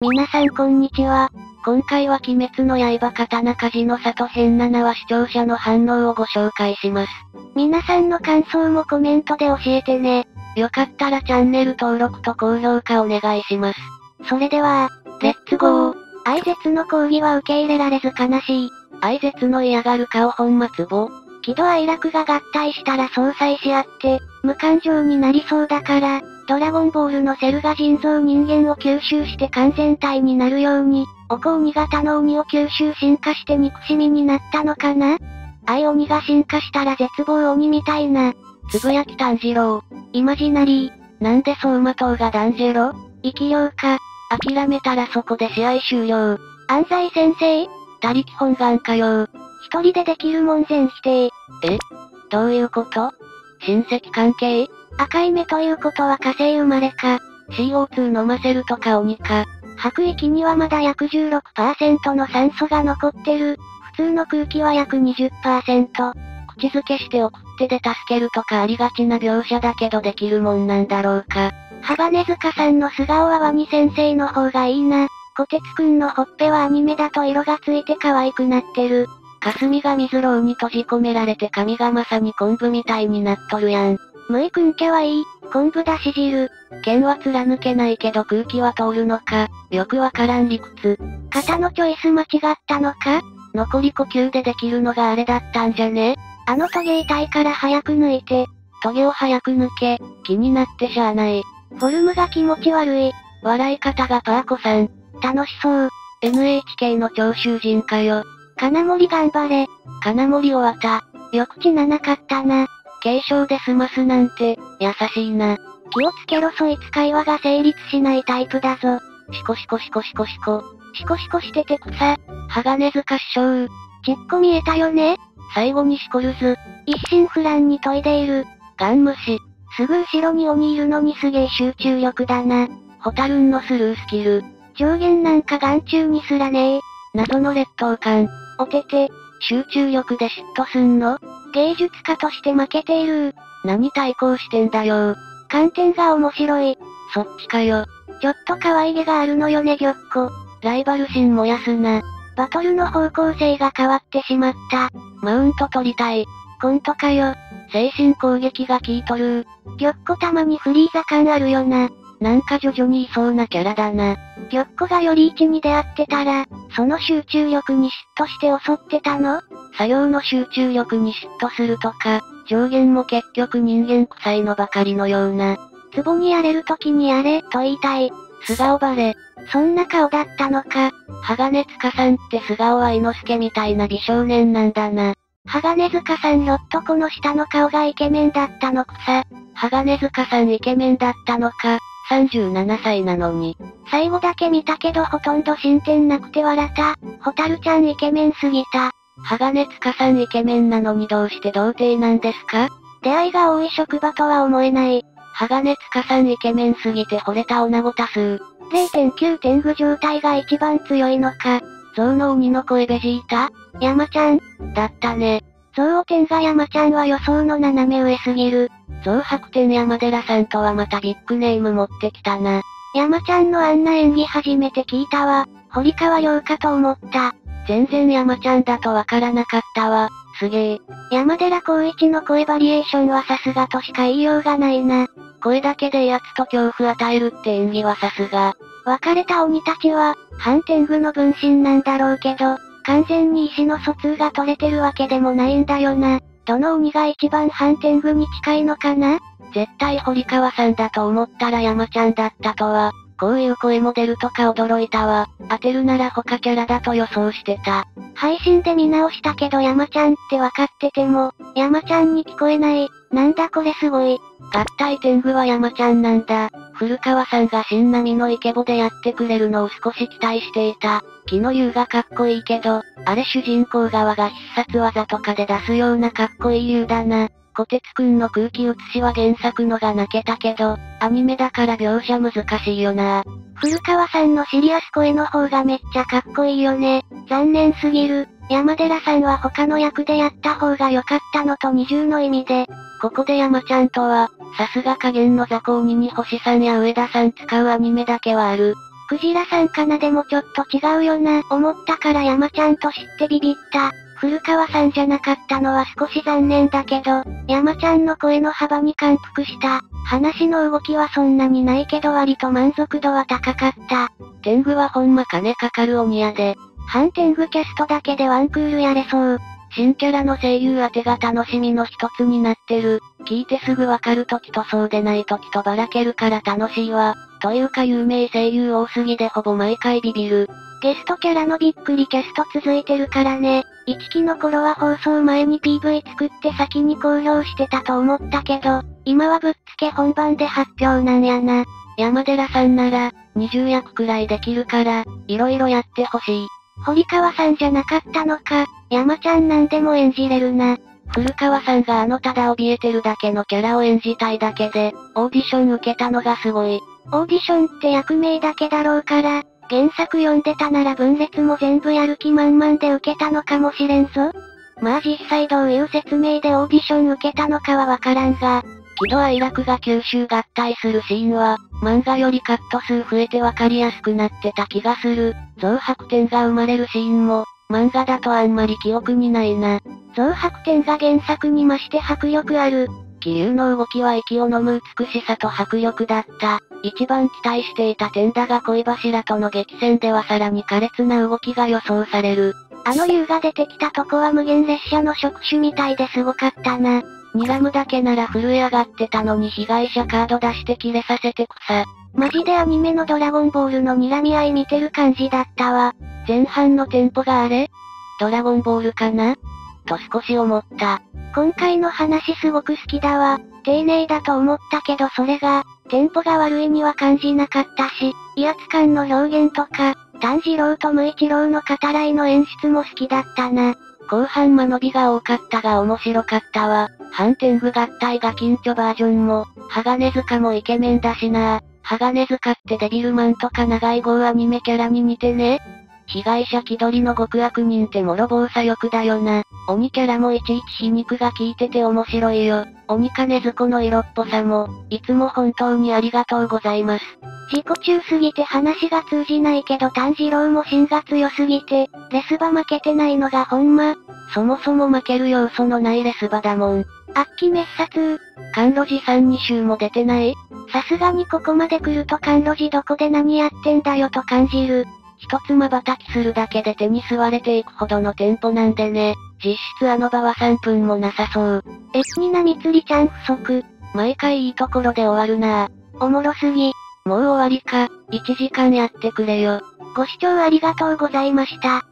皆さんこんにちは。今回は鬼滅の刃刀鍛冶の里編7話視聴者の反応をご紹介します。皆さんの感想もコメントで教えてね。よかったらチャンネル登録と高評価お願いします。それでは、レッツゴー。愛絶の講義は受け入れられず悲しい。愛絶の嫌がる顔本末母。喜怒哀楽が合体したら相殺し合って、無感情になりそうだから、ドラゴンボールのセルが人造人間を吸収して完全体になるように、おこ鬼型の鬼を吸収進化して憎しみになったのかな？愛鬼が進化したら絶望鬼みたいな。つぶやき炭治郎。イマジナリー。なんで相馬灯がダンジェロ生き量か。諦めたらそこで試合終了。安西先生？他力本願かよ。一人でできる門前否定。え？どういうこと？親戚関係？赤い目ということは火星生まれか。CO2 飲ませるとか鬼か。吐く息にはまだ約16%の酸素が残ってる。普通の空気は約20%。口づけして送ってで助けるとかありがちな描写だけどできるもんなんだろうか。鋼塚さんの素顔はワニ先生の方がいいな。小鉄くんのほっぺはアニメだと色がついて可愛くなってる。霞が水牢に閉じ込められて髪がまさに昆布みたいになっとるやん。むいくんけはいい、昆布だし汁。剣は貫けないけど空気は通るのか、よくわからん理屈。型のチョイス間違ったのか残り呼吸でできるのがあれだったんじゃねあのトゲ痛いから早く抜いて。トゲを早く抜け、気になってしゃあない。フォルムが気持ち悪い。笑い方がパーコさん。楽しそう。NHK の聴衆人かよ。金森頑張れ。金森終わった。よ口なかったな。軽症で済ますなんて、優しいな。気をつけろそいつ会話が成立しないタイプだぞ。シコシコシコシコシコ。シコシコしてて草。鋼塚師匠。ちっこ見えたよね？最後にしこるず。一心不乱に研いでいる。ガン虫。すぐ後ろに鬼いるのにすげえ集中力だな。ホタルンのスルースキル。上限なんか眼中にすらねえ。謎の劣等感。おてて。集中力で嫉妬すんの？芸術家として負けている何対抗してんだよ観点が面白い。そっちかよ。ちょっと可愛げがあるのよね玉子。ライバル心燃やすな。バトルの方向性が変わってしまった。マウント取りたい。コントかよ。精神攻撃が効いとる。玉子たまにフリーザ感あるよな。なんか徐々にいそうなキャラだな。玉子がより一に出会ってたら、その集中力に嫉妬して襲ってたの？作用の集中力に嫉妬するとか、上限も結局人間臭いのばかりのような。壺にやれる時にやれ、と言いたい。素顔バレ。そんな顔だったのか。鋼塚さんって素顔は猪之助みたいな美少年なんだな。鋼塚さんひょっとこの下の顔がイケメンだったの草。鋼塚さんイケメンだったのか。37歳なのに。最後だけ見たけどほとんど進展なくて笑った。ホタルちゃんイケメンすぎた。鋼塚さんイケメンなのにどうして童貞なんですか？出会いが多い職場とは思えない。鋼塚さんイケメンすぎて惚れた女子多数。0.9天狗状態が一番強いのか。象の鬼の声ベジータ？山ちゃん。だったね。象天が山ちゃんは予想の斜め上すぎる。増白天山寺さんとはまたビッグネーム持ってきたな。山ちゃんのあんな演技初めて聞いたわ。堀川亮かと思った。全然山ちゃんだとわからなかったわ。すげえ。山寺宏一の声バリエーションはさすがとしか言いようがないな。声だけで威圧と恐怖与えるって演技はさすが。別れた鬼たちは、反天狗の分身なんだろうけど、完全に意思の疎通が取れてるわけでもないんだよな。どの鬼が一番反天狗に近いのかな？絶対堀川さんだと思ったら山ちゃんだったとは、こういう声も出るとか驚いたわ。当てるなら他キャラだと予想してた。配信で見直したけど山ちゃんって分かってても、山ちゃんに聞こえない。なんだこれすごい。合体天狗は山ちゃんなんだ。古川さんが新波のイケボでやってくれるのを少し期待していた。気の言うがかっこいいけど、あれ主人公側が必殺技とかで出すようなかっこいい言うだな。小鉄くんの空気写しは原作のが泣けたけど、アニメだから描写難しいよな。古川さんのシリアス声の方がめっちゃかっこいいよね。残念すぎる。山寺さんは他の役でやった方が良かったのと二重の意味で。ここで山ちゃんとは、さすが加減の雑魚鬼に星さんや上田さん使うアニメだけはある。クジラさんかなでもちょっと違うよな、思ったから山ちゃんと知ってビビった。古川さんじゃなかったのは少し残念だけど、山ちゃんの声の幅に感服した。話の動きはそんなにないけど割と満足度は高かった。天狗はほんま金かかる鬼やで。反天狗キャストだけでワンクールやれそう。新キャラの声優当てが楽しみの一つになってる。聞いてすぐわかる時とそうでない時とばらけるから楽しいわ。というか有名声優多すぎでほぼ毎回ビビる。ゲストキャラのびっくりキャスト続いてるからね。1期の頃は放送前に PV 作って先に公表してたと思ったけど、今はぶっつけ本番で発表なんやな。山寺さんなら、20役くらいできるから、色々やってほしい。堀川さんじゃなかったのか、山ちゃんなんでも演じれるな。古川さんがあのただ怯えてるだけのキャラを演じたいだけで、オーディション受けたのがすごい。オーディションって役名だけだろうから、原作読んでたなら分裂も全部やる気満々で受けたのかもしれんぞ。まあ実際どういう説明でオーディション受けたのかはわからんが、喜怒哀楽が吸収合体するシーンは、漫画よりカット数増えてわかりやすくなってた気がする。増白点が生まれるシーンも、漫画だとあんまり記憶にないな。増白点が原作に増して迫力ある。気流の動きは息を飲む美しさと迫力だった。一番期待していた点だが恋柱との激戦ではさらに苛烈な動きが予想される。あの竜が出てきたとこは無限列車の触手みたいですごかったな。睨むだけなら震え上がってたのに被害者カード出してキレさせてくさ。マジでアニメのドラゴンボールの睨み合い見てる感じだったわ。前半のテンポがあれ？ドラゴンボールかな？と少し思った。今回の話すごく好きだわ。丁寧だと思ったけどそれが、テンポが悪いには感じなかったし、威圧感の表現とか、炭治郎と無一郎の語らいの演出も好きだったな。後半間延びが多かったが面白かったわ。反天狗合体が緊張バージョンも、鋼塚もイケメンだしな。鋼塚ってデビルマンとか長い号アニメキャラに似てね。被害者気取りの極悪人ってもろ防作欲だよな。鬼キャラもいちいち皮肉が効いてて面白いよ。鬼金ずこの色っぽさも、いつも本当にありがとうございます。自己中すぎて話が通じないけど炭治郎も芯が強すぎて、レスバ負けてないのがほんま。そもそも負ける要素のないレスバだもん。悪鬼滅殺。甘露寺さん2週も出てない？さすがにここまで来ると甘露寺どこで何やってんだよと感じる。一つ瞬きするだけで手に吸われていくほどのテンポなんでね。実質あの場は3分もなさそう。エッニなみつりちゃん不足。毎回いいところで終わるなおもろすぎ。もう終わりか、1時間やってくれよ。ご視聴ありがとうございました。